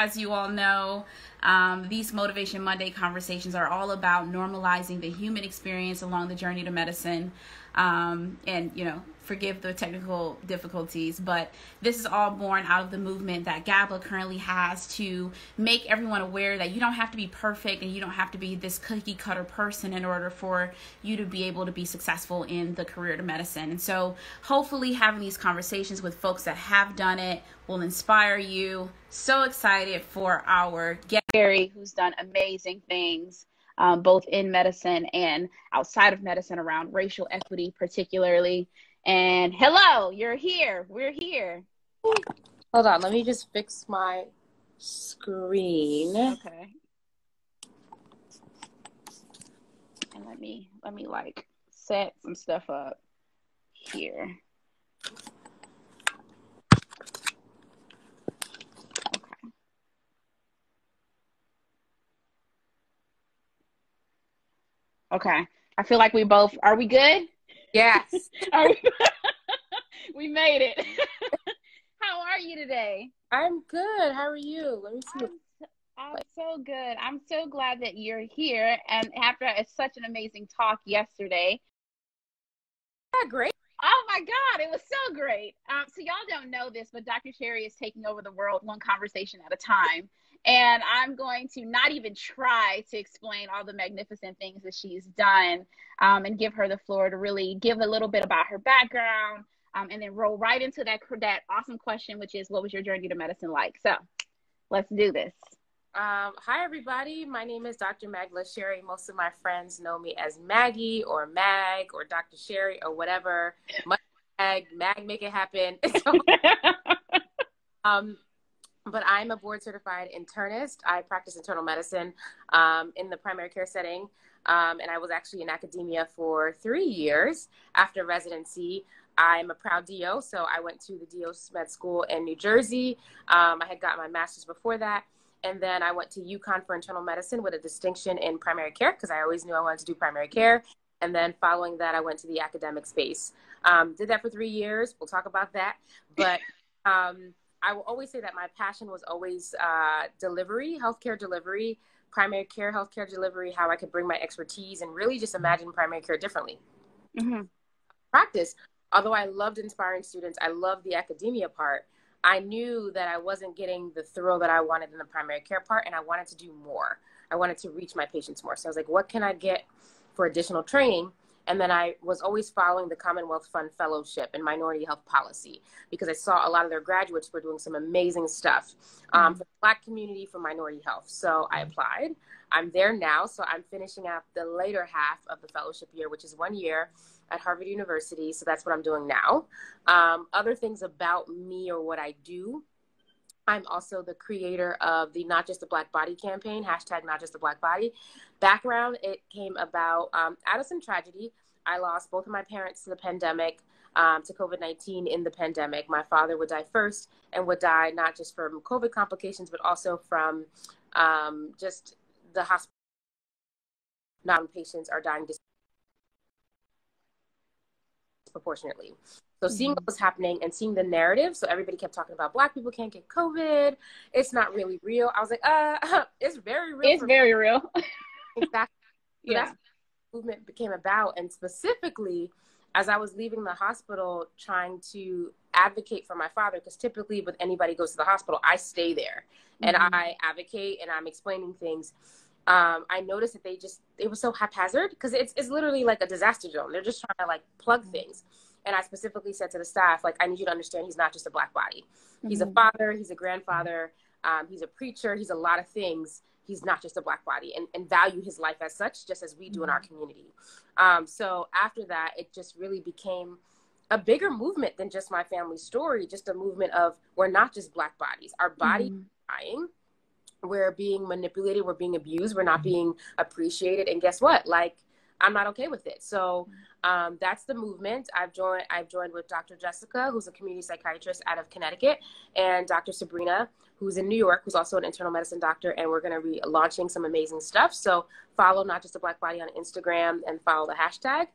as you all know, um, these Motivation Monday conversations are all about normalizing the human experience along the journey to medicine. Um, and, you know, forgive the technical difficulties, but this is all born out of the movement that GABA currently has to make everyone aware that you don't have to be perfect and you don't have to be this cookie cutter person in order for you to be able to be successful in the career to medicine. And so, hopefully, having these conversations with folks that have done it will inspire you. So excited for our guest, Gary, who's done amazing things. Um, both in medicine and outside of medicine around racial equity, particularly. And hello, you're here. We're here. Hold on, let me just fix my screen. Okay. And let me let me like set some stuff up here. Okay. I feel like we both are we good? Yes. we made it. How are you today? I'm good. How are you? Let me see. I'm, I'm so good. I'm so glad that you're here. And after such an amazing talk yesterday. Yeah, great. Oh my God, it was so great. Um, so, y'all don't know this, but Dr. Chery is taking over the world one conversation at a time. And I'm going to not even try to explain all the magnificent things that she's done um, and give her the floor to really give a little bit about her background um, and then roll right into that, that awesome question, which is what was your journey to medicine like? So let's do this. Um, hi, everybody. My name is Dr. Magdala Chery. Most of my friends know me as Maggie or Mag or Dr. Chery or whatever. Mag, Mag, make it happen. So, um, but I'm a board certified internist. I practice internal medicine um, in the primary care setting. Um, and I was actually in academia for three years after residency. I'm a proud DO, so I went to the DO Med School in New Jersey. Um, I had got my master's before that. And then I went to UConn for internal medicine with a distinction in primary care because I always knew I wanted to do primary care. And then following that, I went to the academic space. Um, did that for three years. We'll talk about that. But um, I will always say that my passion was always uh, delivery, healthcare delivery, primary care healthcare delivery, how I could bring my expertise and really just imagine primary care differently. Mm-hmm. Practice, although I loved inspiring students, I loved the academia part. I knew that I wasn't getting the thrill that I wanted in the primary care part, and I wanted to do more. I wanted to reach my patients more. So I was like, what can I get for additional training? And then I was always following the Commonwealth Fund Fellowship in Minority Health Policy because I saw a lot of their graduates were doing some amazing stuff um, mm-hmm. for the Black community for minority health. So I applied. I'm there now. So I'm finishing up the later half of the fellowship year, which is one year at Harvard University. So that's what I'm doing now. Um, other things about me or what I do I'm also the creator of the Not Just a Black Body campaign, hashtag Not Just a Black Body. Background, it came about um, Addison tragedy. I lost both of my parents to the pandemic, um, to COVID 19 in the pandemic. My father would die first and would die not just from COVID complications, but also from um, just the hospital. Non patients are dying disproportionately. So seeing what was happening and seeing the narrative, so everybody kept talking about black people can't get COVID. It's not really real. I was like, uh, it's very real. It's very me. real. exactly. So yeah. movement became about. And specifically, as I was leaving the hospital trying to advocate for my father, because typically when anybody goes to the hospital, I stay there mm-hmm. and I advocate and I'm explaining things. Um, I noticed that they just, it was so haphazard because it's, it's literally like a disaster zone. They're just trying to like plug mm-hmm. things. And I specifically said to the staff, like, I need you to understand he's not just a black body. He's mm-hmm. a father, he's a grandfather, um, he's a preacher, he's a lot of things. He's not just a black body and, and value his life as such, just as we do in our mm-hmm. community. Um, so after that, it just really became a bigger movement than just my family story, just a movement of we're not just black bodies. Our body mm-hmm. dying, we're being manipulated, we're being abused, we're not mm-hmm. being appreciated. And guess what? Like I'm not okay with it. So um, that's the movement. I've joined. I've joined with Dr. Jessica, who's a community psychiatrist out of Connecticut, and Dr. Sabrina, who's in New York, who's also an internal medicine doctor. And we're going to be launching some amazing stuff. So follow not just a black body on Instagram and follow the hashtag.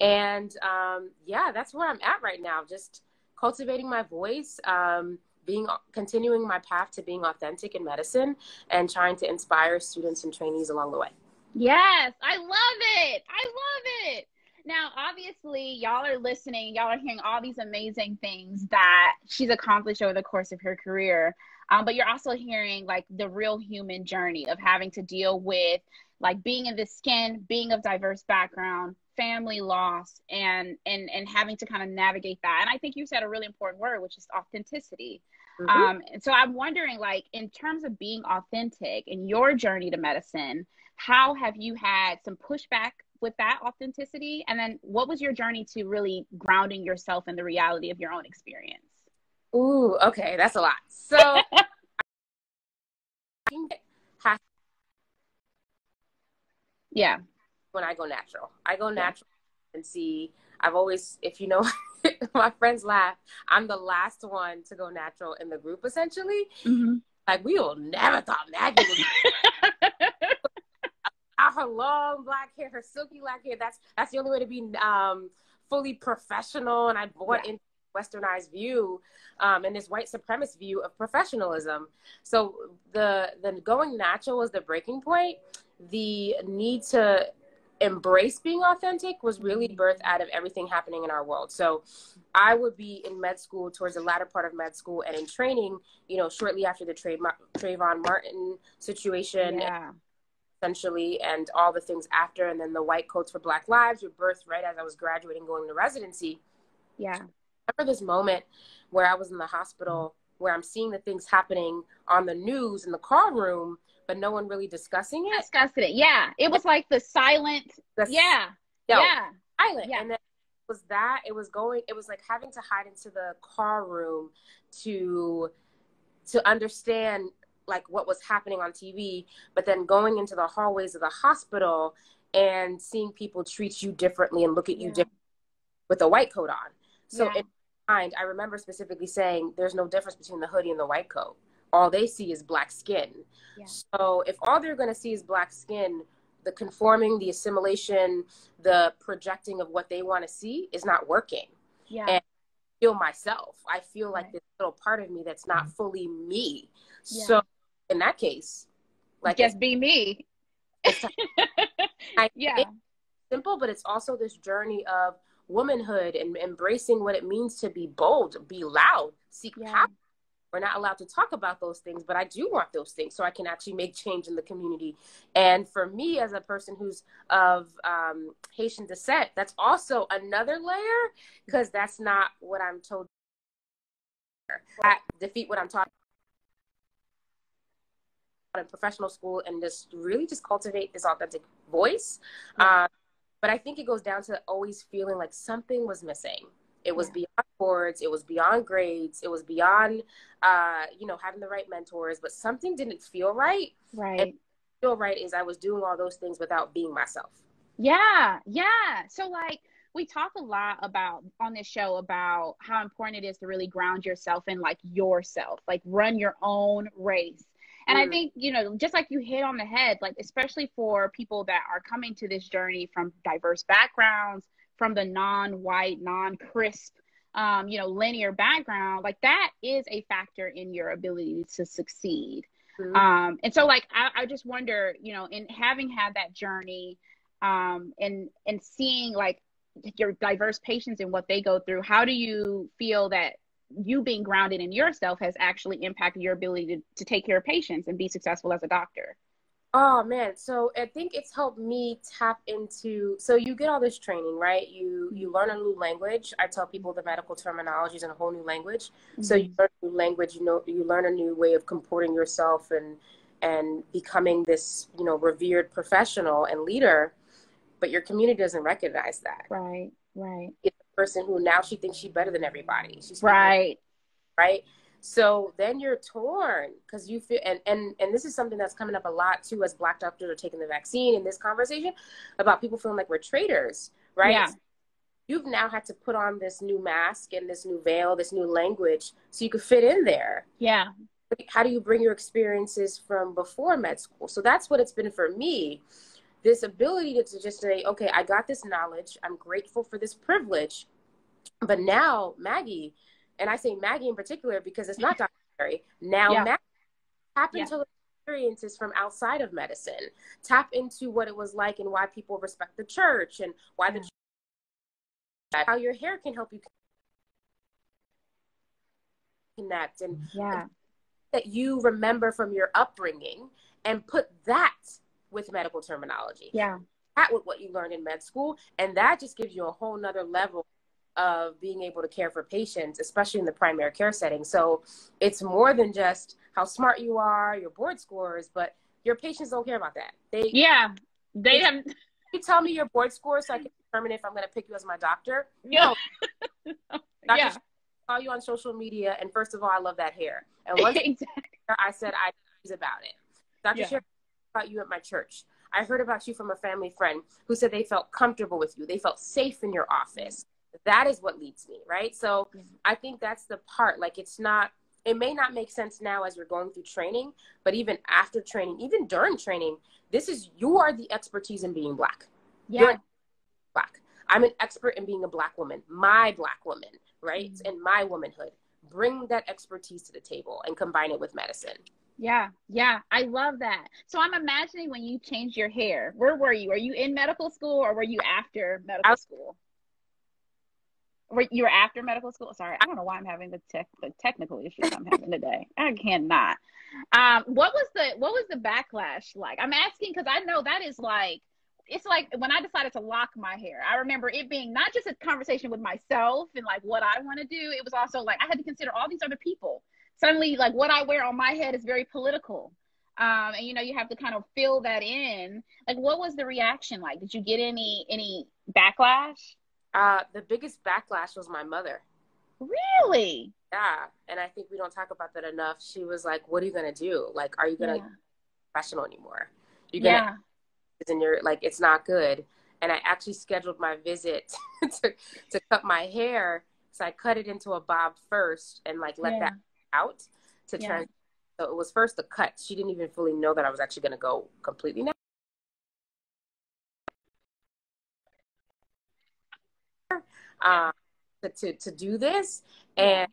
And um, yeah, that's where I'm at right now. Just cultivating my voice. Um, being continuing my path to being authentic in medicine and trying to inspire students and trainees along the way. Yes, I love it. I love it. Now, obviously, y'all are listening. Y'all are hearing all these amazing things that she's accomplished over the course of her career. Um, but you're also hearing like the real human journey of having to deal with like being in the skin, being of diverse background, family loss, and and and having to kind of navigate that. And I think you said a really important word, which is authenticity. Mm-hmm. Um, and so I'm wondering, like, in terms of being authentic in your journey to medicine, how have you had some pushback with that authenticity? And then what was your journey to really grounding yourself in the reality of your own experience? Ooh, okay, that's a lot. So yeah. When I go natural. I go natural and see I've always if you know my friends laugh, I'm the last one to go natural in the group essentially. Mm-hmm. Like we will never thought Maggie would her long black hair, her silky black hair. That's that's the only way to be um, fully professional. And I bought yeah. into westernized view um, and this white supremacist view of professionalism. So the the going natural was the breaking point. The need to embrace being authentic was really mm-hmm. birthed out of everything happening in our world. So I would be in med school towards the latter part of med school and in training, you know, shortly after the Tra- Trayvon Martin situation. Yeah essentially, and all the things after, and then the white coats for Black Lives were birthed right as I was graduating, going to residency. Yeah. I remember this moment where I was in the hospital mm-hmm. where I'm seeing the things happening on the news in the car room, but no one really discussing it. Discussing it, yeah. It was like the silent, the, yeah, yo, yeah, silent, yeah. and then it was that it was going. It was like having to hide into the car room to to understand like what was happening on TV, but then going into the hallways of the hospital and seeing people treat you differently and look at you yeah. differently with a white coat on. So yeah. in mind, I remember specifically saying there's no difference between the hoodie and the white coat. All they see is black skin. Yeah. So if all they're going to see is black skin, the conforming, the assimilation, the projecting of what they want to see is not working. Yeah. And I feel myself. I feel like right. this little part of me that's not mm-hmm. fully me. Yeah. So in that case, like just be me. I, yeah. Simple, but it's also this journey of womanhood and embracing what it means to be bold, be loud, seek yeah. power. We're not allowed to talk about those things, but I do want those things so I can actually make change in the community. And for me, as a person who's of um, Haitian descent, that's also another layer because that's not what I'm told. I defeat what I'm talking in professional school and just really just cultivate this authentic voice. Yeah. Um, but I think it goes down to always feeling like something was missing. It was yeah. Boards. It was beyond grades. It was beyond, uh, you know, having the right mentors. But something didn't feel right. Right. And feel right is I was doing all those things without being myself. Yeah, yeah. So like we talk a lot about on this show about how important it is to really ground yourself in like yourself, like run your own race. And mm. I think, you know, just like you hit on the head, like, especially for people that are coming to this journey from diverse backgrounds, from the non white, non crisp, um, you know, linear background, like, that is a factor in your ability to succeed. Mm. Um, and so, like, I, I just wonder, you know, in having had that journey, um, and and seeing like your diverse patients and what they go through, how do you feel that you being grounded in yourself has actually impacted your ability to, to take care of patients and be successful as a doctor? Oh man, so I think it's helped me tap into so you get all this training, right? You you learn a new language. I tell people the medical terminology is in a whole new language. Mm-hmm. So you learn a new language, you know you learn a new way of comporting yourself and and becoming this, you know, revered professional and leader, but your community doesn't recognize that. Right, right It's the person who now she thinks she's better than everybody. She's right, right. So then you're torn because you feel, and, and and this is something that's coming up a lot too as Black doctors are taking the vaccine in this conversation about people feeling like we're traitors, right? Yeah. You've now had to put on this new mask and this new veil, this new language, so you could fit in there. Yeah. How do you bring your experiences from before med school? So that's what it's been for me this ability to, to just say, okay, I got this knowledge. I'm grateful for this privilege. But now, Maggie, and I say Maggie in particular because it's not Dr. Now, Yeah. Matt, tap Yeah. into experiences from outside of medicine. Tap into what it was like and why people respect the church and why the how your hair can help you connect and Yeah. that you remember from your upbringing and put that with medical terminology. Yeah. That with what you learned in med school. And that just gives you a whole nother level of being able to care for patients, especially in the primary care setting. So it's more than just how smart you are, your board scores, but your patients don't care about that. They Yeah. They have you tell me your board score so I can determine if I'm going to pick you as my doctor. yeah. Dr. yeah. Saw you on social media, and first of all, I love that hair. And once exactly. I said I was about it. Dr. Yeah. Chery, about you at my church. I heard about you from a family friend who said they felt comfortable with you. They felt safe in your office. That is what leads me, right? So Yeah. I think that's the part. Like it's not, it may not make sense now as you're going through training, but even after training, even during training, this is you are the expertise in being black. Yeah. You're black. I'm an expert in being a black woman, my black woman, right? Mhm. And my womanhood. Bring that expertise to the table and combine it with medicine. Yeah, yeah, I love that. So I'm imagining when you changed your hair, where were you? Are you in medical school or were you after medical I- school? You were after medical school? Sorry, I don't know why I'm having the tech the technical issues I'm having today. I cannot. Um, what was the what was the backlash like? I'm asking because I know that is like it's like when I decided to lock my hair. I remember it being not just a conversation with myself and like what I want to do. It was also like I had to consider all these other people. Suddenly, like what I wear on my head is very political. Um, and you know, you have to kind of fill that in. Like, what was the reaction like? Did you get any any backlash? Uh, the biggest backlash was my mother. Really? Yeah. And I think we don't talk about that enough. She was like, What are you going to do? Like, are you going to Yeah. be professional anymore? You're going to, Yeah. and you're like, It's not good. And I actually scheduled my visit to, to cut my hair. So I cut it into a bob first and like let Yeah. that out to Yeah. trans. So it was first the cut. She didn't even fully know that I was actually going to go completely now. Uh, to, to, to do this. And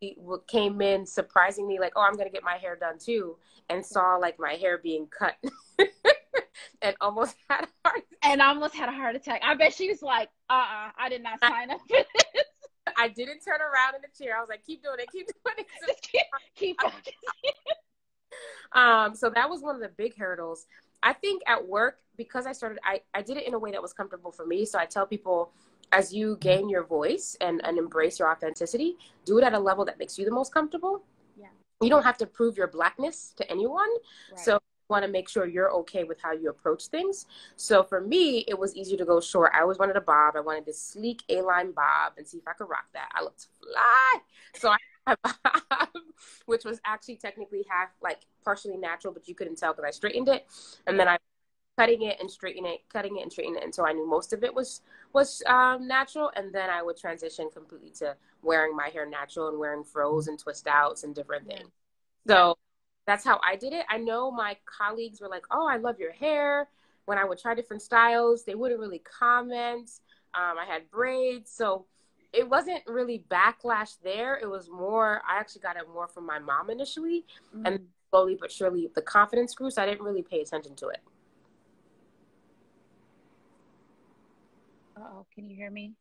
he came in surprisingly like, oh, I'm going to get my hair done too. And saw like my hair being cut and almost had a heart And almost had a heart attack. I bet she was like, uh uh I did not sign up for this. I didn't turn around in the chair. I was like, keep doing it, keep doing it. Just keep, keep. Um, so that was one of the big hurdles. I think at work, because I started, I, I did it in a way that was comfortable for me. So I tell people, as you mm-hmm. gain your voice and, and embrace your authenticity, do it at a level that makes you the most comfortable. Yeah. You don't have to prove your blackness to anyone. Right. So you want to make sure you're okay with how you approach things. So for me, it was easier to go short. I always wanted a bob. I wanted this sleek A-line bob and see if I could rock that. I looked fly. So I had a bob, which was actually technically half like partially natural, but you couldn't tell because I straightened it. And then I cutting it and straightening it, cutting it and straightening it until I knew most of it was was um, natural, and then I would transition completely to wearing my hair natural and wearing froze and twist outs and different things. So that's how I did it. I know my colleagues were like, "Oh, I love your hair." When I would try different styles, they wouldn't really comment. Um, I had braids, so it wasn't really backlash there. It was more. I actually got it more from my mom initially, and Mm. slowly but surely the confidence grew. So I didn't really pay attention to it. Oh, can you hear me?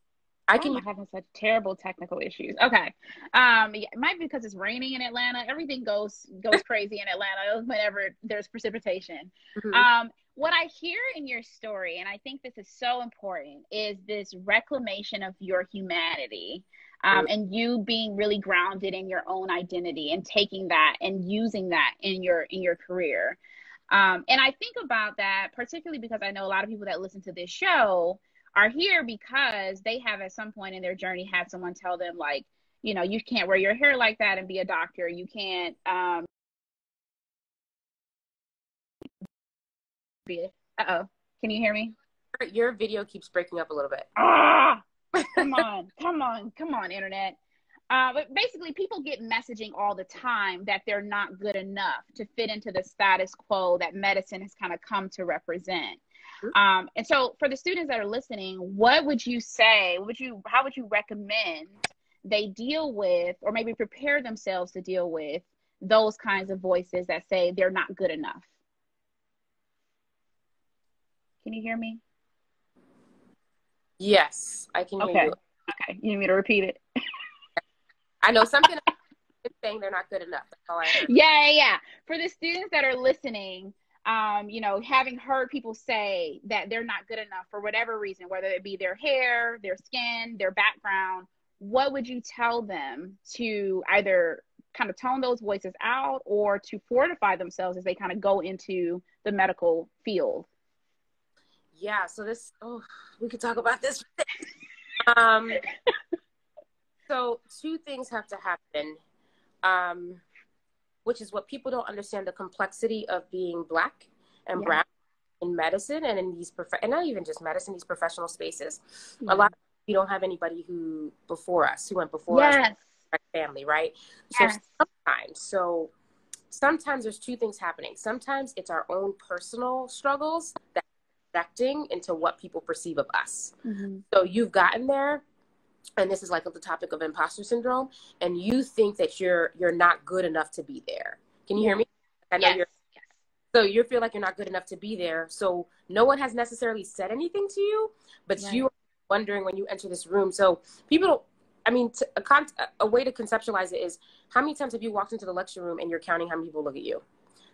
I I can. am having such terrible technical issues. Okay, um, yeah, it might be because it's raining in Atlanta. Everything goes goes crazy in Atlanta whenever there's precipitation. Mhm. Um, what I hear in your story, and I think this is so important, is this reclamation of your humanity. Um, and you being really grounded in your own identity and taking that and using that in your in your career um, and i think about that particularly because i know a lot of people that listen to this show are here because they have at some point in their journey had someone tell them like you know you can't wear your hair like that and be a doctor. You can't um be uh-oh. Can you hear me? Your video keeps breaking up a little bit. ah! Come on come on come on internet. Uh, but basically people get messaging all the time that they're not good enough to fit into the status quo that medicine has kind of come to represent um, and so for the students that are listening what would you say would you how would you recommend they deal with or maybe prepare themselves to deal with those kinds of voices that say they're not good enough? Can you hear me? Yes, I can okay. hear you. Okay. You need me to repeat it? I know something saying they're not good enough. That's all I. Yeah, yeah. For the students that are listening, um, you know, having heard people say that they're not good enough for whatever reason, whether it be their hair, their skin, their background, what would you tell them to either kind of tone those voices out or to fortify themselves as they kind of go into the medical field? Yeah, so this oh, we could talk about this. um so two things have to happen. Um which is what people don't understand the complexity of being black and yeah. brown in medicine and in these prof- and not even just medicine these professional spaces yeah. a lot of you don't have anybody who before us who went before yes. us family right yes. so sometimes so sometimes there's two things happening sometimes it's our own personal struggles that affecting into what people perceive of us mm-hmm. so you've gotten there and this is like the topic of imposter syndrome and you think that you're you're not good enough to be there can you hear me i know yes. you're so you feel like you're not good enough to be there so no one has necessarily said anything to you but right. you are wondering when you enter this room so people don't i mean to, a, con- a way to conceptualize it is how many times have you walked into the lecture room and you're counting how many people look at you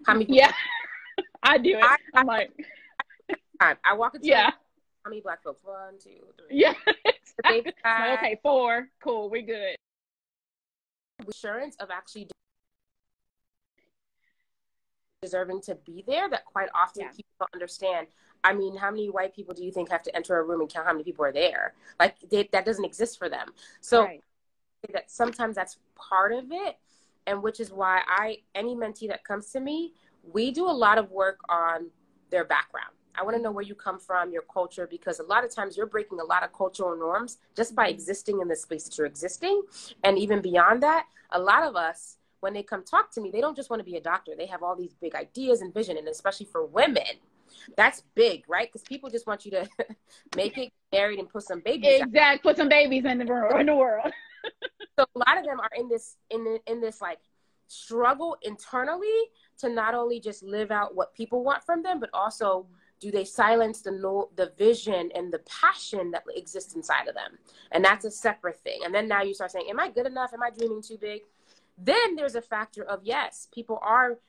how many yeah i do it I, i'm like I, I walk into yeah how many black folks? One, two, three. Yeah. okay, four. Cool. We're good. Assurance of actually deserving to be there that quite often yeah. people don't understand. I mean, how many white people do you think have to enter a room and count how many people are there? Like they, that doesn't exist for them. So right. that sometimes that's part of it, and which is why I any mentee that comes to me, we do a lot of work on their background. I want to know where you come from, your culture, because a lot of times you're breaking a lot of cultural norms just by existing in the space that you're existing. And even beyond that, a lot of us, when they come talk to me, they don't just want to be a doctor. They have all these big ideas and vision, and especially for women, that's big, right? Because people just want you to make it, married, and put some babies. Exactly, put some babies in the world. In the world. so a lot of them are in this in the, in this like struggle internally to not only just live out what people want from them, but also do they silence the no, the vision and the passion that exists inside of them? And that's a separate thing. And then now you start saying am i good enough? Am i dreaming too big? Then there's a factor of yes people are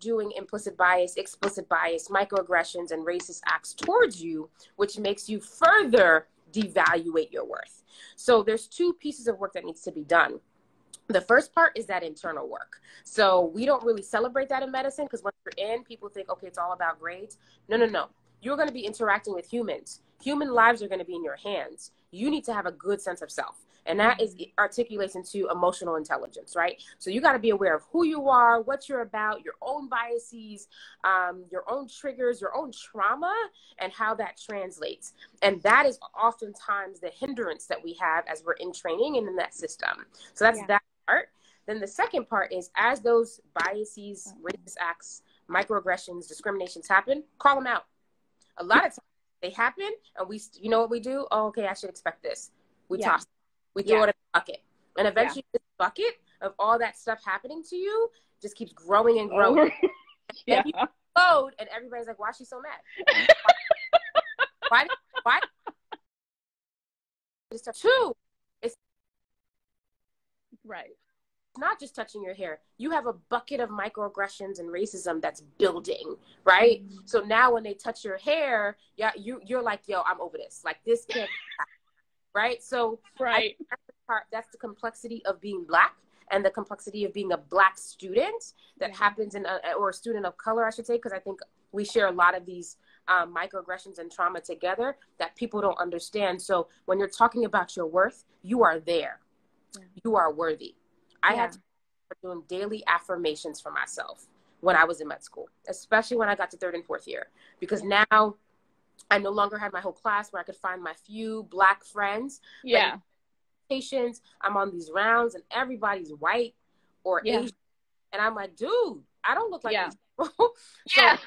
doing implicit bias explicit bias microaggressions and racist acts towards you which makes you further devaluate your worth. So there's two pieces of work that needs to be done the first part is that internal work. So we don't really celebrate that in medicine because once you're in, people think, okay, it's all about grades. No, no, no. You're going to be interacting with humans. Human lives are going to be in your hands. You need to have a good sense of self. And that is articulates into emotional intelligence, right? So you got to be aware of who you are, what you're about, your own biases, um, your own triggers, your own trauma, and how that translates. And that is oftentimes the hindrance that we have as we're in training and in that system. So that's yeah. that part. Then the second part is as those biases, racist acts, microaggressions, discriminations happen, call them out. A lot of times they happen, and we, you know what we do? Oh, okay, I should expect this. We yeah. toss, it. we throw yeah. it in a bucket, and eventually yeah. this bucket of all that stuff happening to you just keeps growing and oh. growing. yeah. And you explode, and everybody's like, "Why is she so mad? why? Why?" why? Two, Right. It's not just touching your hair. You have a bucket of microaggressions and racism that's building, right? Mm-hmm. So now when they touch your hair, yeah, you you're like, yo, I'm over this. Like this can't right? So right. that's the part that's the complexity of being black and the complexity of being a black student that yeah. happens in a, or a student of color, I should say, because I think we share a lot of these um, microaggressions and trauma together that people don't understand. So when you're talking about your worth, you are there yeah. you are worthy. I yeah. had to doing daily affirmations for myself when I was in med school, especially when I got to third and fourth year, because yeah. now I no longer had my whole class where I could find my few black friends. Yeah. Patients, I'm on these rounds and everybody's white or yeah. Asian. And I'm like, dude, I don't look like yeah. so yeah.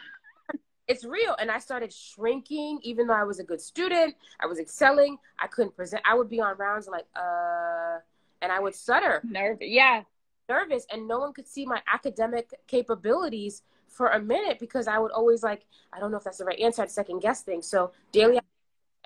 It's real. And I started shrinking, even though I was a good student. I was excelling. I couldn't present. I would be on rounds like, uh, and I would stutter. Nervous. yeah. nervous and no one could see my academic capabilities for a minute because I would always like, I don't know if that's the right answer. I'd second guess things. So daily,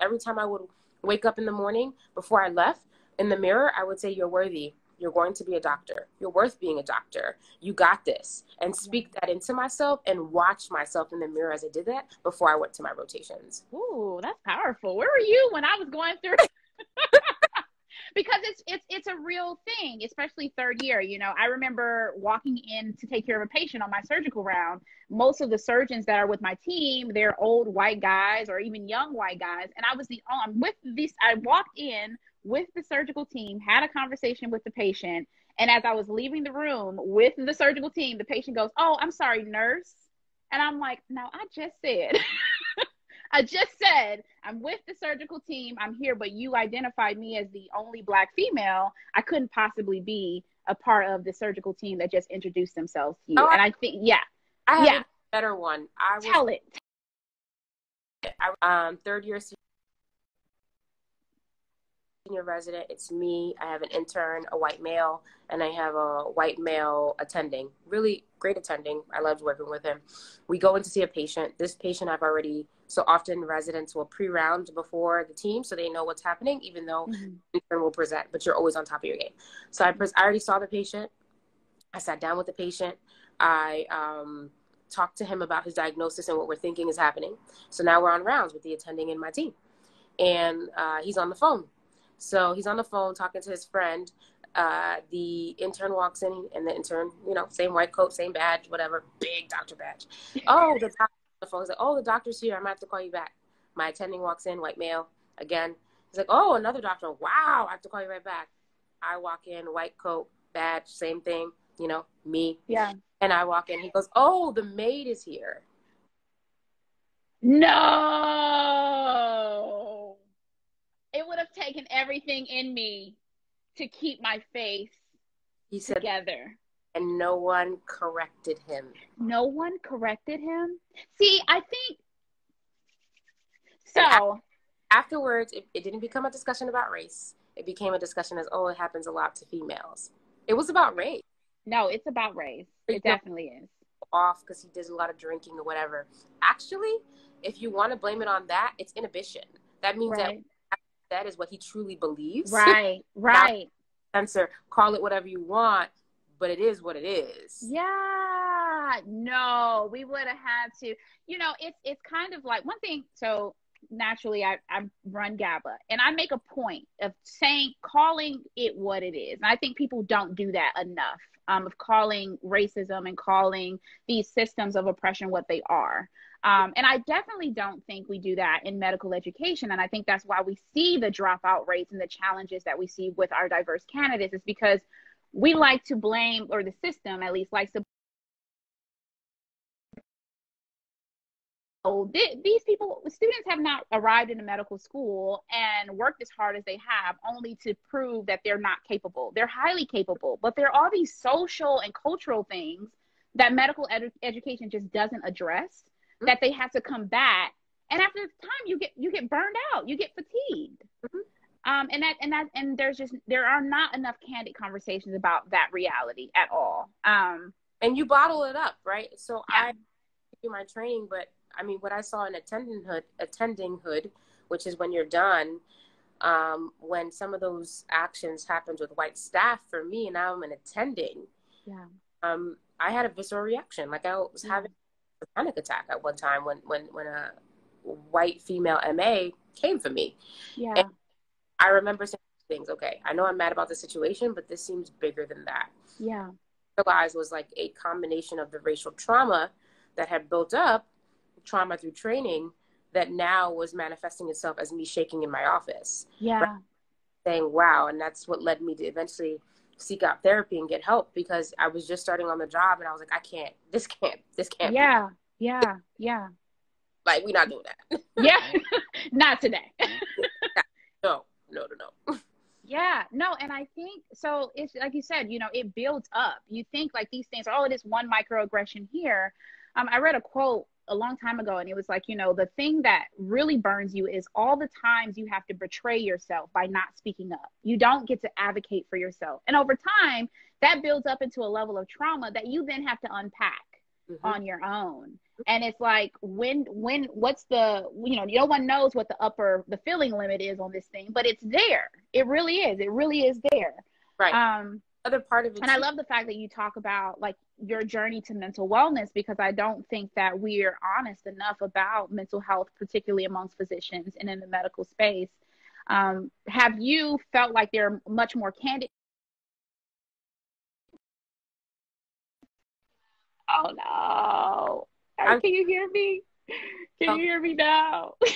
every time I would wake up in the morning before I left in the mirror, I would say, You're worthy. You're going to be a doctor. You're worth being a doctor. You got this. And speak that into myself and watch myself in the mirror as I did that before I went to my rotations. Ooh, that's powerful. Where were you when I was going through? because it's it's it's a real thing, especially third year. You know, I remember walking in to take care of a patient on my surgical round. Most of the surgeons that are with my team, they're old white guys or even young white guys, and I was the um with this. I walked in with the surgical team, had a conversation with the patient, and as I was leaving the room with the surgical team, the patient goes, "Oh, I'm sorry, nurse," and I'm like, "No, I just said." I just said I'm with the surgical team. I'm here, but you identified me as the only black female. I couldn't possibly be a part of the surgical team that just introduced themselves to you. Oh, and I think, yeah, I yeah, better one. I was, tell it. I, um, third year senior resident. It's me. I have an intern, a white male, and I have a white male attending. Really great attending. I loved working with him. We go in to see a patient. This patient I've already so often residents will pre-round before the team so they know what's happening, even though mm-hmm. intern will present, but you're always on top of your game. So I, pres- I already saw the patient. I sat down with the patient. I um, talked to him about his diagnosis and what we're thinking is happening. So now we're on rounds with the attending in my team. And uh, he's on the phone so he's on the phone talking to his friend. Uh, the intern walks in, and the intern, you know, same white coat, same badge, whatever, big doctor badge. Oh, the doctor on the phone. He's like, "Oh, the doctor's here. I'm gonna have to call you back." My attending walks in, white male again. He's like, "Oh, another doctor. Wow, I have to call you right back." I walk in, white coat, badge, same thing. You know, me. Yeah. And I walk in. He goes, "Oh, the maid is here." No it would have taken everything in me to keep my face he said, together. And no one corrected him. No one corrected him. See, I think so. Afterwards, it, it didn't become a discussion about race. It became a discussion as, oh, it happens a lot to females. It was about race. No, it's about race. It definitely is. Off because he does a lot of drinking or whatever. Actually, if you want to blame it on that, it's inhibition. That means right. that that is what he truly believes. Right, right. Answer, call it whatever you want, but it is what it is. Yeah. No, we would have had to. You know, it's it's kind of like one thing. So naturally, I I run GABA, and I make a point of saying calling it what it is. And I think people don't do that enough. Um, of calling racism and calling these systems of oppression what they are. Um, and I definitely don't think we do that in medical education. And I think that's why we see the dropout rates and the challenges that we see with our diverse candidates is because we like to blame, or the system at least likes to. Oh, these people, students have not arrived in a medical school and worked as hard as they have only to prove that they're not capable. They're highly capable, but there are all these social and cultural things that medical education just doesn't address mm-hmm. that they have to come back and after time you get you get burned out you get fatigued mm-hmm. um and that and that and there's just there are not enough candid conversations about that reality at all um and you bottle it up right so yeah. i do my training but i mean what i saw in attending hood attending hood which is when you're done um, when some of those actions happened with white staff for me and now i'm an attending yeah um, i had a visceral reaction like i was yeah. having panic attack at one time when when when a white female MA came for me. Yeah. And I remember saying things, okay, I know I'm mad about the situation, but this seems bigger than that. Yeah. I realized was like a combination of the racial trauma that had built up, trauma through training, that now was manifesting itself as me shaking in my office. Yeah. Right? Saying, wow. And that's what led me to eventually seek out therapy and get help because I was just starting on the job and I was like, I can't, this can't, this can't. Yeah, yeah, yeah. Like we're not doing that. yeah, not today. no, no, no, no. Yeah, no, and I think so. It's like you said, you know, it builds up. You think like these things, all oh, it is one microaggression here. Um, I read a quote a long time ago, and it was like, you know, the thing that really burns you is all the times you have to betray yourself by not speaking up. You don't get to advocate for yourself. And over time, that builds up into a level of trauma that you then have to unpack mm-hmm. on your own. And it's like when when what's the you know no one knows what the upper the filling limit is on this thing, but it's there. It really is. It really is there. Right. Um other part of it. And. I love the fact that you talk about like your journey to mental wellness because I don't think that we're honest enough about mental health, particularly amongst physicians and in the medical space. Um, have you felt like they're much more candid? Oh no! I'm, Can you hear me? Can oh. you hear me now? so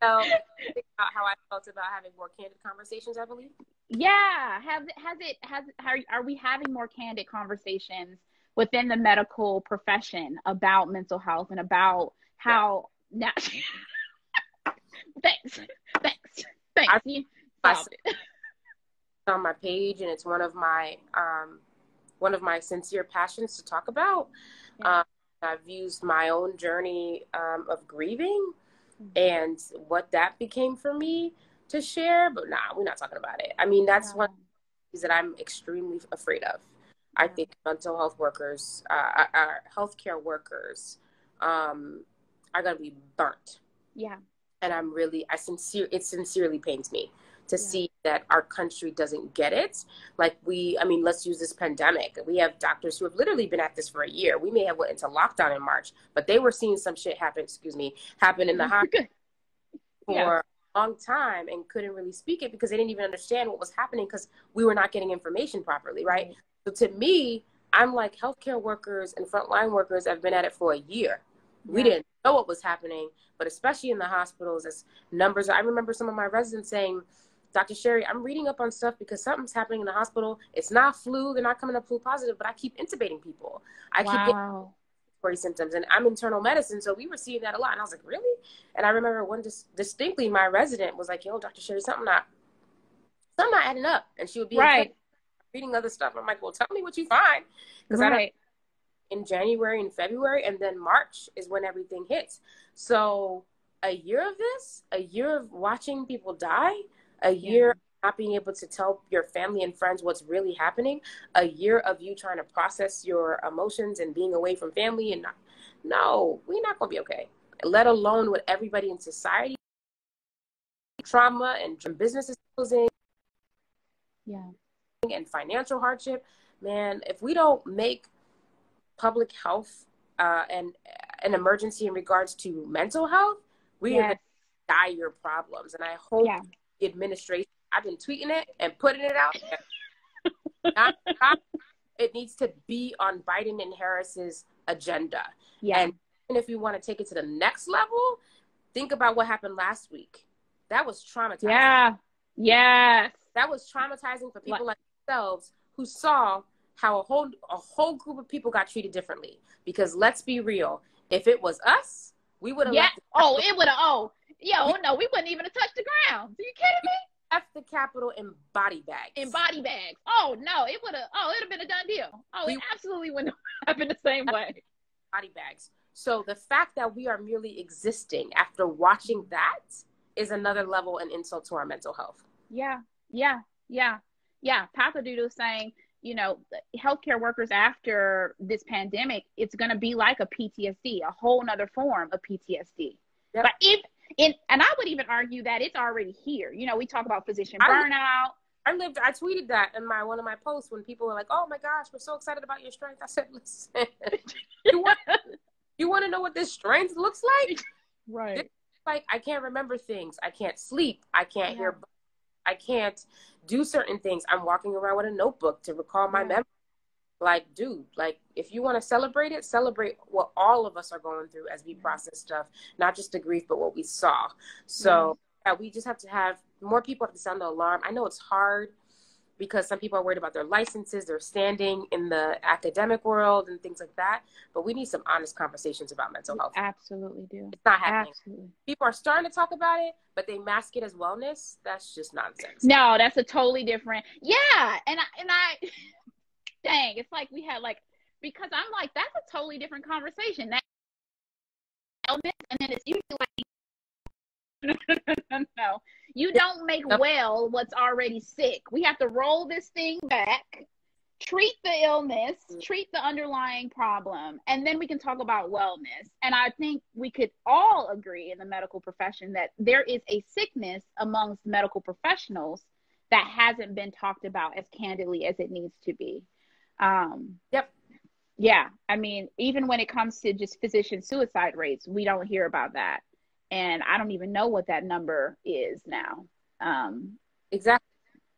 about how I felt about having more candid conversations, I believe. Yeah. Have has it has it how are we having more candid conversations within the medical profession about mental health and about how yeah. now thanks. Thanks. Thanks. I, you I, on my page and it's one of my um one of my sincere passions to talk about. Yeah. Um, I've used my own journey um, of grieving and what that became for me to share. But nah, we're not talking about it. I mean, that's one things that I'm extremely afraid of. I think mental health workers, uh, our healthcare workers, um, are going to be burnt. Yeah. And I'm really, I sincere, it sincerely pains me to yeah. see that our country doesn't get it. Like we, I mean, let's use this pandemic. We have doctors who have literally been at this for a year. We may have went into lockdown in March, but they were seeing some shit happen. Excuse me, happen in the hospital yeah. a long time and couldn't really speak it because they didn't even understand what was happening because we were not getting information properly, right? right? So to me, I'm like healthcare workers and frontline workers have been at it for a year. Yeah. We didn't know what was happening, but especially in the hospitals, as numbers. I remember some of my residents saying Dr. Chery, I'm reading up on stuff because something's happening in the hospital. It's not flu. They're not coming up flu positive, but I keep intubating people. I wow. keep getting respiratory symptoms, and I'm internal medicine, so we were seeing that a lot. And I was like, really? And I remember one dis- distinctly, my resident was like, "Yo, Dr. Chery, something not, something not adding up," and she would be right. reading other stuff. I'm like, "Well, tell me what you find," because right. I in January and February, and then March is when everything hits. So a year of this, a year of watching people die a year. Not being able to tell your family and friends what's really happening, a year of you trying to process your emotions and being away from family and not, no, we're not gonna be okay. Let alone with everybody in society, trauma and businesses closing, yeah, and financial hardship. Man, if we don't make public health uh, and an emergency in regards to mental health, we yes. are dire problems. And I hope yeah administration. I've been tweeting it and putting it out. not, not, it needs to be on Biden and Harris's agenda. Yeah. And, if you want to take it to the next level, think about what happened last week. That was traumatizing. Yeah. Yes. That was traumatizing for people like themselves who saw how a whole a whole group of people got treated differently. Because let's be real, if it was us, we would have. Oh, oh, yeah. Oh, it would have. Oh, Yo, no, we wouldn't even have touched the ground. Are you kidding me? Left the Capitol in body bags. In body bags. Oh no, it would have. Oh, it'd have been a done deal. Oh, we, it absolutely wouldn't have happened the same way. Body bags. So the fact that we are merely existing after watching that is another level and insult to our mental health. Yeah, yeah, yeah, yeah. Papa Doodle saying, you know, healthcare workers after this pandemic, it's going to be like a PTSD, a whole nother form of PTSD. Yep. But if and and I would even argue that it's already here. You know, we talk about physician burnout. I lived. I tweeted that in my one of my posts when people were like, "Oh my gosh, we're so excited about your strength." I said, "Listen, you want you want to know what this strength looks like? Right? like I can't remember things. I can't sleep. I can't yeah. hear. I can't do certain things. I'm walking around with a notebook to recall my yeah. memory like dude like if you want to celebrate it celebrate what all of us are going through as we process stuff not just the grief but what we saw. So yeah, we just have to have more people have to sound the alarm. I know it's hard because some people are worried about their licenses their standing in the academic world and things like that but we need some honest conversations about mental health. absolutely do. It's not happening. Absolutely. people are starting to talk about it but they mask it as wellness. That's just nonsense. No that's a totally different yeah and I, and i dang, it's like we had like because I'm like, that's a totally different conversation. That illness, and then it's usually like, no, no, no, no. You don't make well what's already sick. We have to roll this thing back, treat the illness, Mm. treat the underlying problem, and then we can talk about wellness. And I think we could all agree in the medical profession that there is a sickness amongst medical professionals that hasn't been talked about as candidly as it needs to be. Um, Yep. Yeah. I mean, even when it comes to just physician suicide rates, we don't hear about that. And I don't even know what that number is now. Um, Exactly.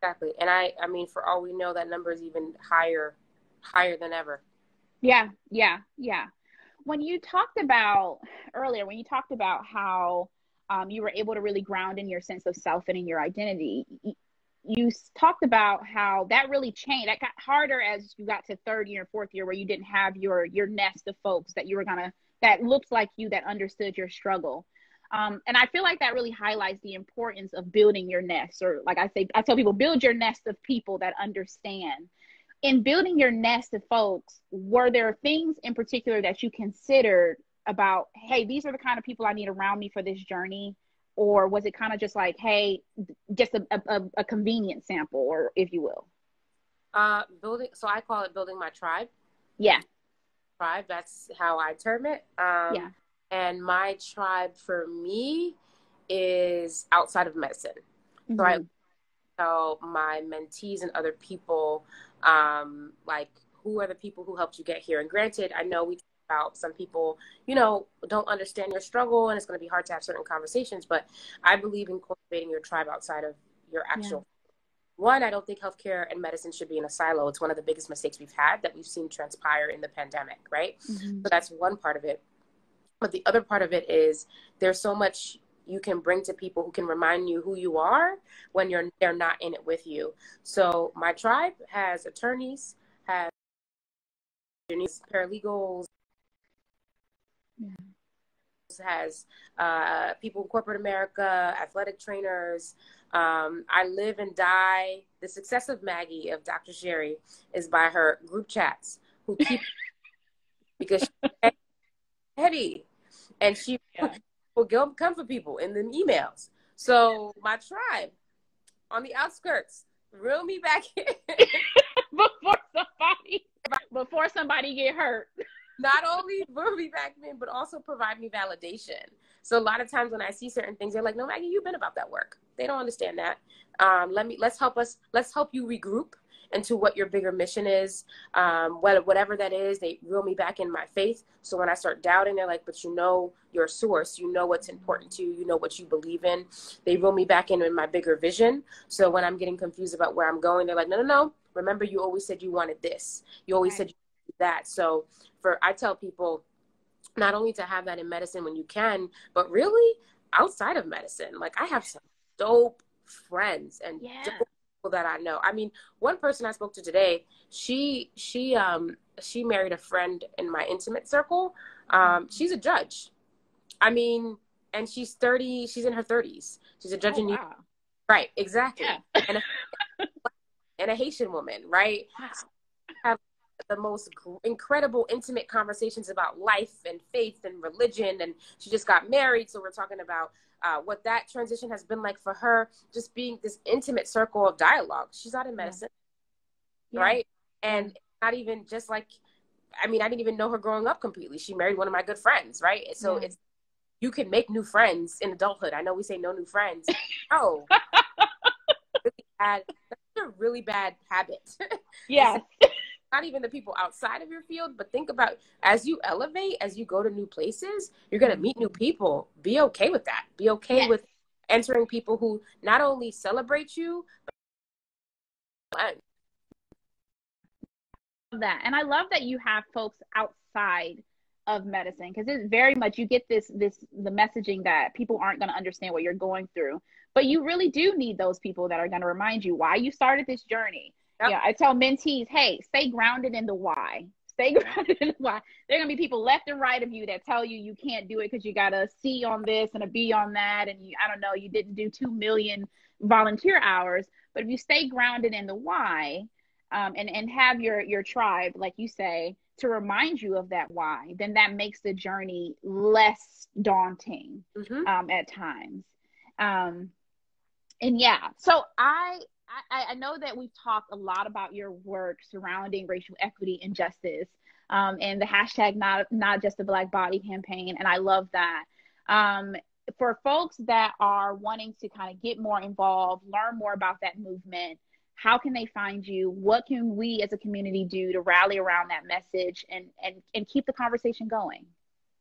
Exactly. And I, I mean, for all we know, that number is even higher, higher than ever. Yeah, yeah, yeah. When you talked about earlier, when you talked about how um, you were able to really ground in your sense of self and in your identity, you talked about how that really changed. That got harder as you got to third year and fourth year, where you didn't have your your nest of folks that you were gonna that looked like you that understood your struggle. Um, and I feel like that really highlights the importance of building your nest, or like I say, I tell people, build your nest of people that understand in building your nest of folks, were there things in particular that you considered about, hey, these are the kind of people I need around me for this journey? Or was it kind of just like, hey, just a, a, a convenient sample, or if you will? Uh, building. So I call it building my tribe. Yeah. Tribe. That's how I term it. Um, Yeah. And my tribe for me is outside of medicine. So I tell my mentees and other people, um, like, who are the people who helped you get here? And granted, I know we about some people, you know, don't understand your struggle and it's going to be hard to have certain conversations, but I believe in cultivating your tribe outside of your actual. One, I don't think healthcare and medicine should be in a silo. It's one of the biggest mistakes we've had that we've seen transpire in the pandemic, right? Mhm. So that's one part of it. But the other part of it is there's so much you can bring to people who can remind you who you are when you're they're not in it with you. So my tribe has attorneys, has paralegals, Yeah. has uh, people in corporate America, athletic trainers. Um, I live and die. The success of Maggie of Dr. Chery is by her group chats who keep because she's heavy and she Yeah. will go come for people in the emails. So my tribe on the outskirts, reel me back in. before somebody before somebody get hurt. Not only reel me back in, but also provide me validation. So a lot of times when I see certain things, they're like, "No, Maggie, you've been about that work." They don't understand that. Um, let me let's help us. Let's help you regroup into what your bigger mission is. Um, what, whatever that is, they reel me back in my faith. So when I start doubting, they're like, "But you know your source. You know what's important to you. You know what you believe in." They reel me back in in my bigger vision. So when I'm getting confused about where I'm going, they're like, "No, no, no. Remember, you always said you wanted this. You always Right. said you wanted that." So for I tell people not only to have that in medicine when you can, but really outside of medicine. Like I have some dope friends and Yeah. dope people that I know. I mean, one person I spoke to today, she she um she married a friend in my intimate circle. Um, she's a judge. I mean, and she's thirty. She's in her thirties. She's a judge Oh, in New wow. right, exactly, Yeah. and a Haitian woman, right? Wow. The most incredible intimate conversations about life and faith and religion and she just got married so we're talking about uh, what that transition has been like for her just being this intimate circle of dialogue. She's not in medicine Yeah. right? And not even just like i mean i didn't even know her growing up completely. She married one of my good friends right? So Yeah. it's you can make new friends in adulthood. I know we say no new friends. No. Really bad that's a really bad habit. Yes. Not even the people outside of your field, but think about as you elevate, as you go to new places, you're going to meet new people. Be okay with that. Be okay Yes. with entering people who not only celebrate you, but love that and i love that you have folks outside of medicine because it's very much you get this this the messaging that people aren't going to understand what you're going through but you really do need those people that are going to remind you why you started this journey Yep. yeah i tell mentees hey stay grounded in the why stay grounded in the why there are going to be people left and right of you that tell you you can't do it because you got a c on this and a b on that and you i don't know you didn't do 2 million volunteer hours but if you stay grounded in the why um, and and have your your tribe, like you say, to remind you of that why, then that makes the journey less daunting mm-hmm. um, at times. Um, and yeah, so I, I I know that we've talked a lot about your work surrounding racial equity and justice, um, and the hashtag not not just a black body campaign, and I love that. Um, for folks that are wanting to kind of get more involved, learn more about that movement, how can they find you? What can we as a community do to rally around that message and and and keep the conversation going?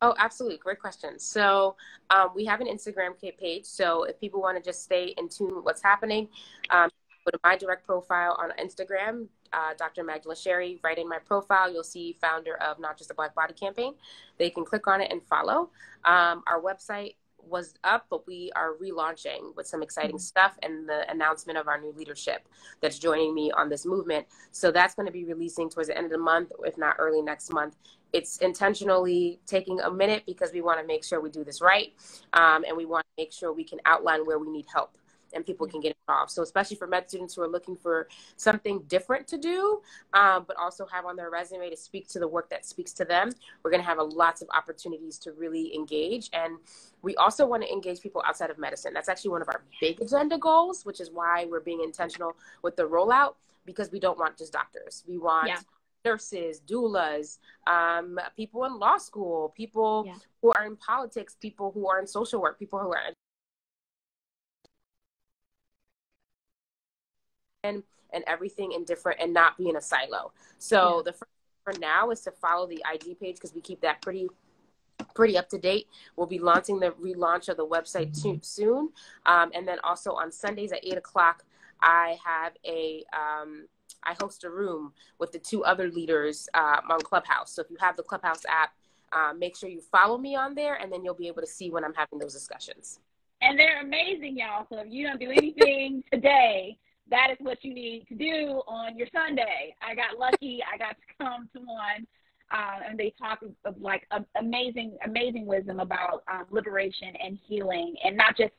Oh, absolutely. Great question. So, um, we have an Instagram page. So, if people want to just stay in tune with what's happening, um, go to my direct profile on Instagram, uh, Dr. Magdala Chery. Right in my profile, you'll see founder of Not Just a Black Body Campaign. They can click on it and follow. Um, our website was up, but we are relaunching with some exciting mm-hmm. stuff and the announcement of our new leadership that's joining me on this movement. So that's going to be releasing towards the end of the month, if not early next month. It's intentionally taking a minute because we want to make sure we do this right. Um, and we want to make sure we can outline where we need help and people can get involved. So especially for med students who are looking for something different to do, um, but also have on their resume to speak to the work that speaks to them, we're going to have a, lots of opportunities to really engage. And we also want to engage people outside of medicine. That's actually one of our big agenda goals, which is why we're being intentional with the rollout because we don't want just doctors. We want yeah nurses, doulas, um, people in law school, people yeah. who are in politics, people who are in social work, people who are and everything in different and not be in a silo. So yeah. the first for now is to follow the IG page because we keep that pretty pretty up to date. We'll be launching the relaunch of the website too, soon, um, and then also on Sundays at eight o'clock, I have a um, I host a room with the two other leaders uh, on Clubhouse. So if you have the Clubhouse app, uh, make sure you follow me on there, and then you'll be able to see when I'm having those discussions. And they're amazing, y'all. So if you don't do anything today that is what you need to do on your Sunday. I got lucky. I got to come to one. Uh, and they talk of, of like amazing, amazing wisdom about um, liberation and healing, and not just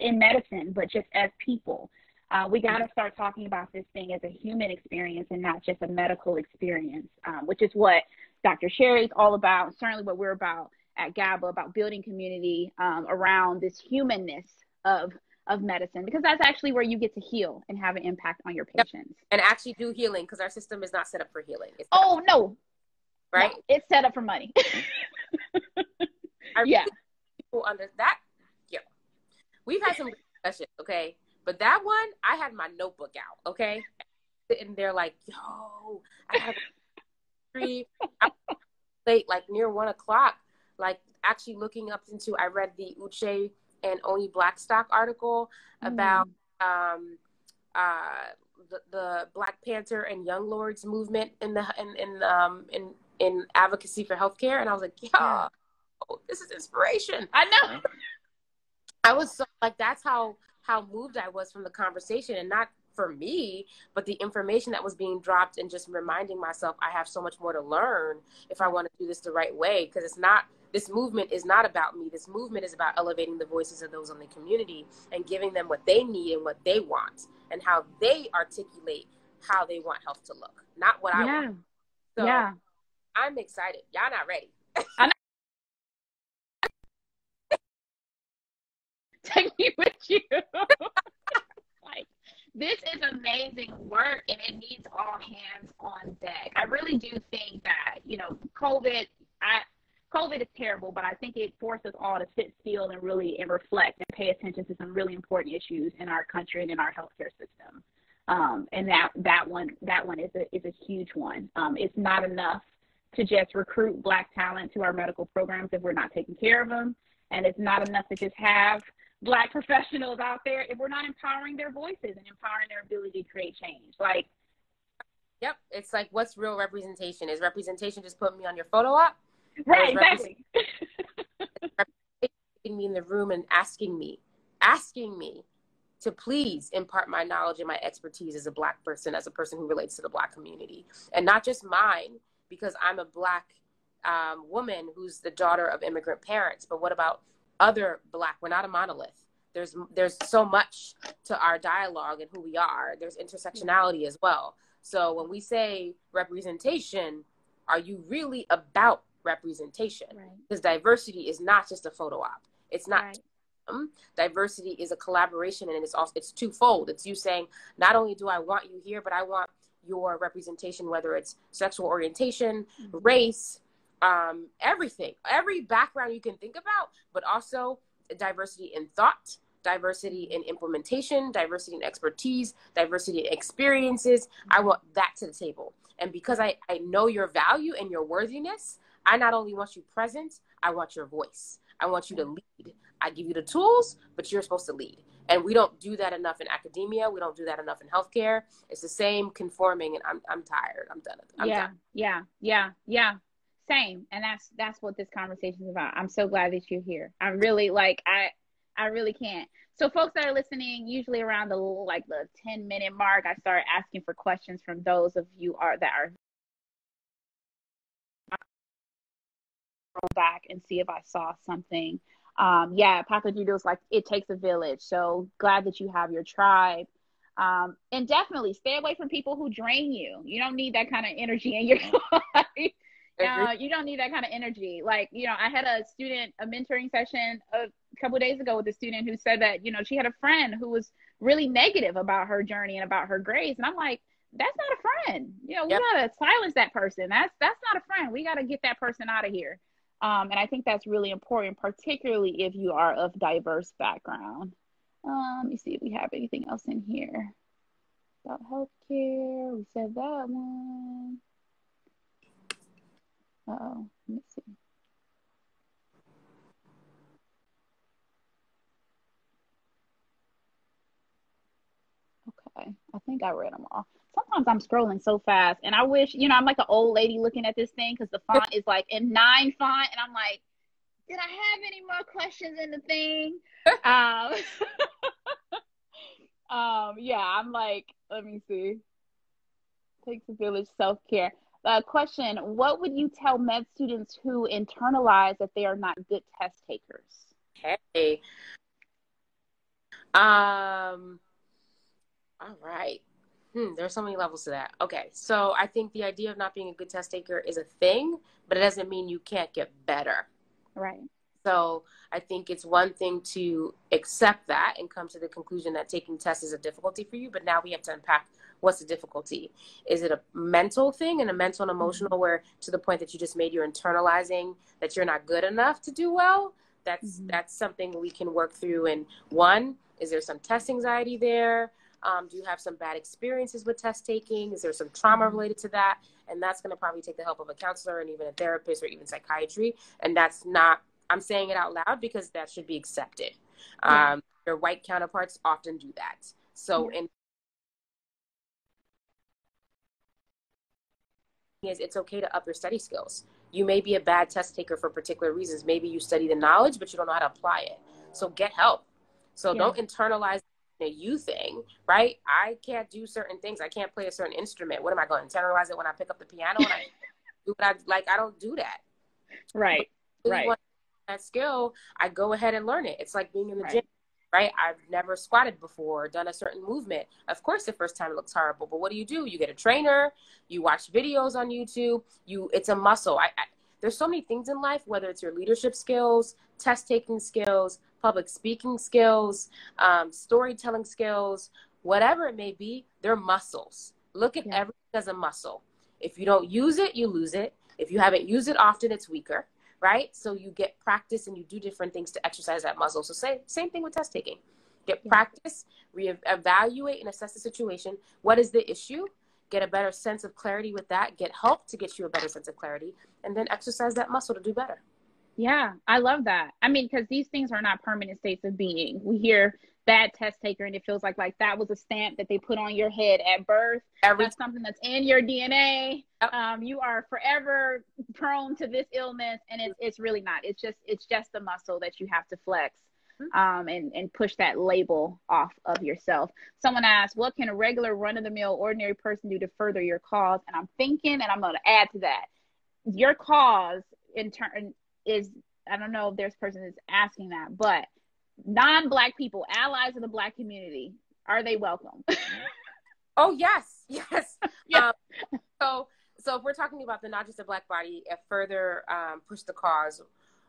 in medicine, but just as people. Uh, we got to start talking about this thing as a human experience and not just a medical experience, um, which is what Dr. Chery is all about. Certainly, what we're about at GABA about building community um, around this humanness of of medicine because that's actually where you get to heal and have an impact on your patients. And actually do healing because our system is not set up for healing. Oh no. Right? No, it's set up for money. Yeah. people under that yeah. We've had some discussions okay? But that one i had my notebook out okay? Sitting there like yo i have three late like near one o'clock like actually looking up into i read the Uche an Oni Blackstock article mm. about um, uh, the, the, Black Panther and Young Lords movement in the in in um, in in advocacy for healthcare, and I was like, yeah, oh, this is inspiration. I know. I was so like that's how how moved I was from the conversation, and not for me, but the information that was being dropped, and just reminding myself I have so much more to learn if I want to do this the right way, because it's not this movement is not about me. This movement is about elevating the voices of those in the community and giving them what they need and what they want and how they articulate how they want health to look, not what I yeah. want. So yeah. I'm excited. Y'all not ready. I'm Take me with you. like this is amazing work and it needs all hands on deck. I really do think that, you know, COVID I COVID is terrible, but I think it forced us all to sit still and really and reflect and pay attention to some really important issues in our country and in our healthcare system. Um, and that that one that one is a is a huge one. Um, it's not enough to just recruit black talent to our medical programs if we're not taking care of them, and it's not enough to just have black professionals out there if we're not empowering their voices and empowering their ability to create change. Like, yep, it's like what's real representation? Is representation just putting me on your photo op? Right, exactly. me in the room and asking me, asking me to please impart my knowledge and my expertise as a black person, as a person who relates to the black community, and not just mine because I'm a black um, woman who's the daughter of immigrant parents. But what about other black? We're not a monolith. There's there's so much to our dialogue and who we are. There's intersectionality as well. So when we say representation, are you really about representation? Because right. diversity is not just a photo op. It's not right. diversity is a collaboration and it's also it's twofold. It's you saying not only do I want you here, but I want your representation, whether it's sexual orientation, mm-hmm. race, um, everything, every background you can think about, but also diversity in thought, diversity in implementation, diversity in expertise, diversity in experiences. I want that to the table. And because I, I know your value and your worthiness, I not only want you present, I want your voice. I want you to lead. I give you the tools, but you're supposed to lead. And we don't do that enough in academia. We don't do that enough in healthcare. It's the same conforming, and I'm I'm tired. I'm done. I'm yeah, done. yeah, yeah, yeah. Same, and that's that's what this conversation is about. I'm so glad that you're here. I'm really like I I really can't. So folks that are listening, usually around the like the 10 minute mark, I start asking for questions from those of you are that are back and see if I saw something. Um, yeah, Papa Doodle's like it takes a village. So glad that you have your tribe. Um, and definitely stay away from people who drain you. You don't need that kind of energy in your life. Uh, you don't need that kind of energy. Like, you know, I had a student, a mentoring session a couple days ago with a student who said that, you know, she had a friend who was really negative about her journey and about her grades. And I'm like, that's not a friend. You know, we yep. gotta silence that person. That's that's not a friend. We gotta get that person out of here. Um, and I think that's really important, particularly if you are of diverse background. Um, let me see if we have anything else in here about healthcare. We said that one. Oh, let me see. Okay, I think I read them all. Sometimes I'm scrolling so fast, and I wish, you know, I'm like an old lady looking at this thing because the font is like in nine font, and I'm like, did I have any more questions in the thing? um, um, yeah, I'm like, let me see. Takes a village self care. Uh, question What would you tell med students who internalize that they are not good test takers? Okay. Um, all right. Hmm, there's so many levels to that. Okay, so I think the idea of not being a good test taker is a thing, but it doesn't mean you can't get better. Right. So I think it's one thing to accept that and come to the conclusion that taking tests is a difficulty for you, but now we have to unpack what's the difficulty. Is it a mental thing and a mental and emotional mm-hmm. where to the point that you just made you're internalizing that you're not good enough to do well? That's mm-hmm. that's something we can work through. And one, is there some test anxiety there? Um, do you have some bad experiences with test taking? Is there some trauma mm-hmm. related to that? And that's going to probably take the help of a counselor and even a therapist or even psychiatry. And that's not I'm saying it out loud because that should be accepted. Yeah. Um, your white counterparts often do that. So yeah. in is it's okay to up your study skills. You may be a bad test taker for particular reasons. Maybe you study the knowledge, but you don't know how to apply it. So get help. So yeah. don't internalize a you thing, right? I can't do certain things. I can't play a certain instrument. What am I going to internalize it when I pick up the piano and I do what I like? I don't do that. Right. Really right that skill, I go ahead and learn it. It's like being in the right. gym, right? I've never squatted before, done a certain movement. Of course, the first time it looks horrible, but what do you do? You get a trainer, you watch videos on YouTube. You, it's a muscle. I, I there's so many things in life, whether it's your leadership skills, test taking skills, public speaking skills, um, storytelling skills, whatever it may be, they're muscles. Look at yeah. everything as a muscle. If you don't use it, you lose it. If you haven't used it often, it's weaker right? So you get practice and you do different things to exercise that muscle. So say, same thing with test taking. Get yeah. practice, reevaluate and assess the situation. What is the issue? Get a better sense of clarity with that. Get help to get you a better sense of clarity, and then exercise that muscle to do better. Yeah, I love that. I mean, because these things are not permanent states of being. We hear bad test taker and it feels like like that was a stamp that they put on your head at birth Every that's something that's in your dna yep. um, you are forever prone to this illness and it's, it's really not it's just it's just the muscle that you have to flex mm-hmm. um, and, and push that label off of yourself. Someone asked, What can a regular run of the mill ordinary person do to further your cause? And I'm thinking, and I'm going to add to that, your cause in turn is, I don't know if there's person that's asking that, but non-black people, allies of the black community, are they welcome? oh yes, yes. Yeah. Um, so, so if we're talking about the not just a black body, a further um, push the cause.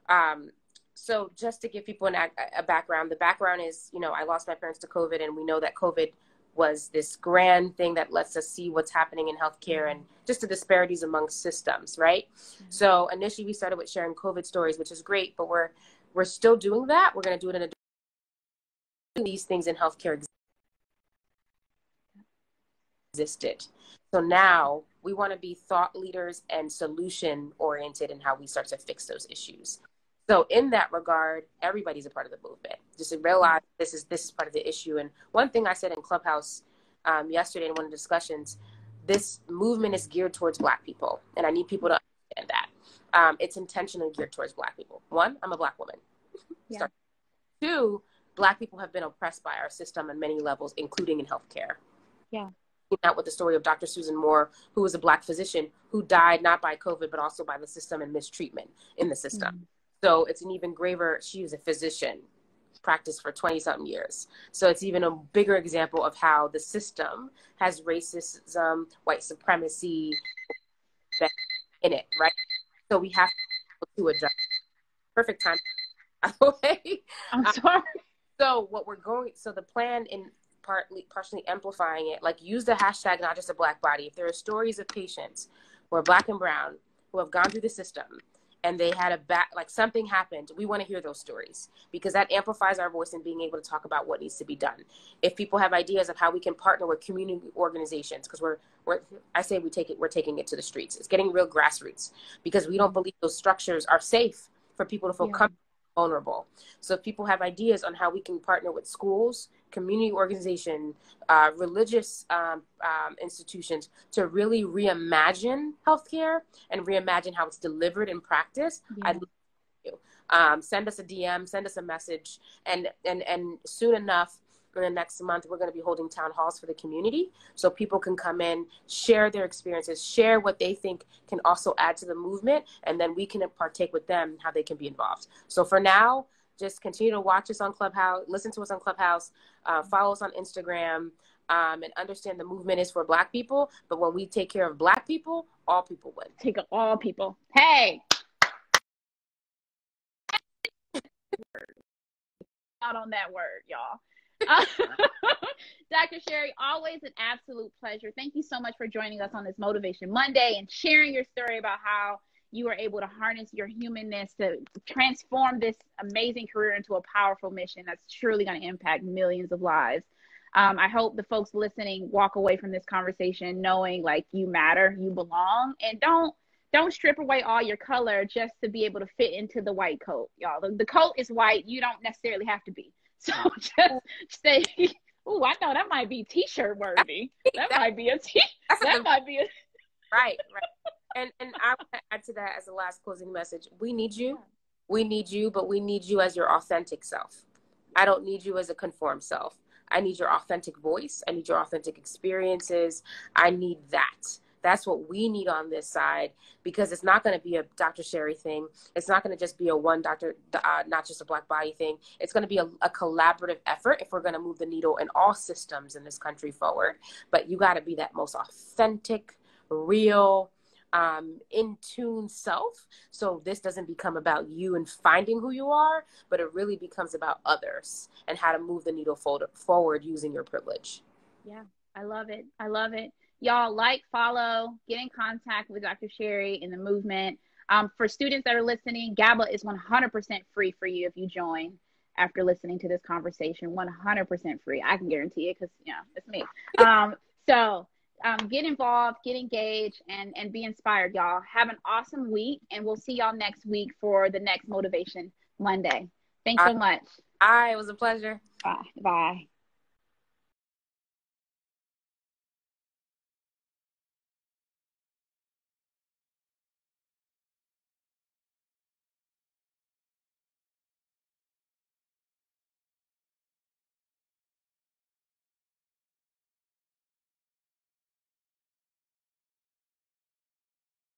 Um, so just to give people an, a background, the background is, you know, I lost my parents to COVID, and we know that COVID was this grand thing that lets us see what's happening in healthcare and just the disparities among systems, right? Mm-hmm. So initially we started with sharing COVID stories, which is great, but we're we're still doing that. We're going to do it in a these things in healthcare existed. So now we want to be thought leaders and solution oriented in how we start to fix those issues. So in that regard, everybody's a part of the movement. Just to realize this is this is part of the issue. And one thing I said in Clubhouse um, yesterday in one of the discussions, this movement is geared towards Black people, and I need people to understand that. Um, it's intentionally geared towards Black people. One, I'm a Black woman. Yeah. Two, Black people have been oppressed by our system on many levels, including in healthcare. Yeah out with the story of Dr. Susan Moore, who was a black physician who died not by COVID, but also by the system and mistreatment in the system. Mm-hmm. So it's an even graver, she was a physician, practiced for 20 something years. So it's even a bigger example of how the system has racism, white supremacy in it, right? So we have to address. Perfect time. okay. I'm um, sorry. So what we're going, so the plan in partly partially amplifying it, like use the hashtag not just a black body. If there are stories of patients who are black and brown who have gone through the system and they had a back like something happened we want to hear those stories because that amplifies our voice in being able to talk about what needs to be done if people have ideas of how we can partner with community organizations because we're, we're i say we take it we're taking it to the streets it's getting real grassroots because we don't believe those structures are safe for people to feel yeah. comfortable vulnerable. So if people have ideas on how we can partner with schools, community organization, uh, religious um, um, institutions to really reimagine healthcare and reimagine how it's delivered in practice, yeah. I'd love you. Um, send us a DM, send us a message, and and and soon enough, in the next month, we're going to be holding town halls for the community so people can come in, share their experiences, share what they think can also add to the movement, and then we can partake with them how they can be involved. So for now, just continue to watch us on Clubhouse, listen to us on Clubhouse, uh, follow us on Instagram, um, and understand the movement is for Black people. But when we take care of Black people, all people win. Take all people. Hey. Out on that word, y'all. Dr. Chery, always an absolute pleasure. Thank you so much for joining us on this Motivation Monday and sharing your story about how you were able to harness your humanness to transform this amazing career into a powerful mission that's truly going to impact millions of lives. Um, I hope the folks listening walk away from this conversation knowing like you matter, you belong, and don't don't strip away all your color just to be able to fit into the white coat, y'all. The, the coat is white. You don't necessarily have to be. So just say, "Oh, I know that might be T-shirt worthy. That, that might be a T. That might be a right, right." And and I want to add to that as a last closing message. We need you. We need you, but we need you as your authentic self. I don't need you as a conform self. I need your authentic voice. I need your authentic experiences. I need that. That's what we need on this side because it's not going to be a Dr. Chery thing. It's not going to just be a one doctor, uh, not just a black body thing. It's going to be a, a collaborative effort if we're going to move the needle in all systems in this country forward. But you got to be that most authentic, real, um, in tune self. So this doesn't become about you and finding who you are, but it really becomes about others and how to move the needle forward using your privilege. Yeah, I love it. I love it. Y'all like, follow, get in contact with Dr. Chery in the movement. Um, for students that are listening, GABA is 100% free for you if you join after listening to this conversation. 100% free. I can guarantee it because, you know, it's me. Um, so um, get involved, get engaged, and, and be inspired, y'all. Have an awesome week, and we'll see y'all next week for the next Motivation Monday. Thanks so much. Hi, it was a pleasure. Bye. Bye.